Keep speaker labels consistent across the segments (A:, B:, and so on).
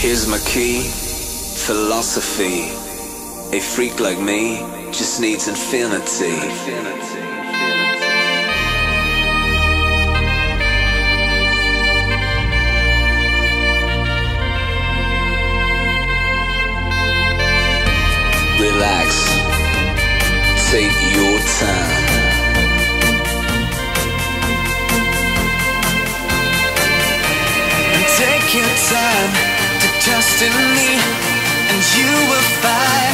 A: Here's my key, philosophy. A freak like me just needs infinity. Relax, take your time.
B: And take your time trust in me, and you will find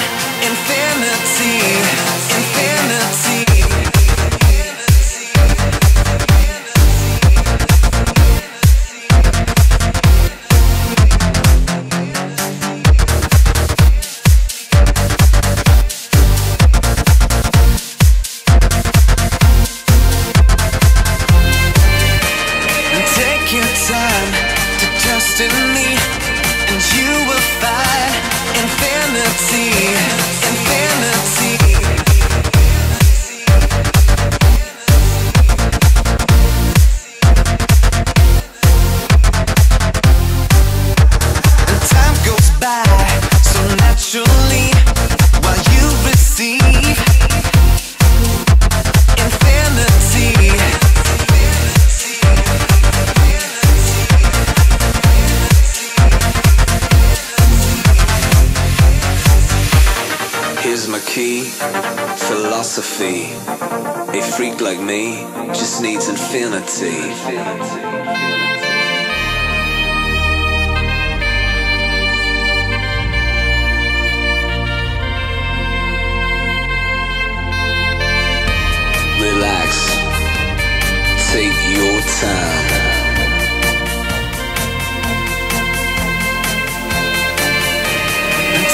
B: so naturally while you receive infinity.
A: Here's my key, philosophy. A freak like me just needs infinity. Take your time.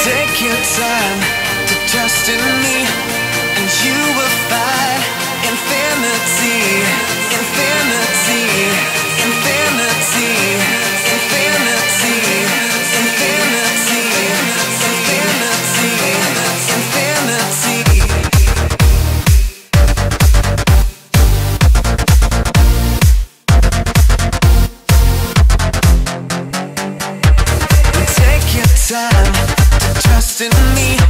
B: Take your time to trust in time. Trust in me,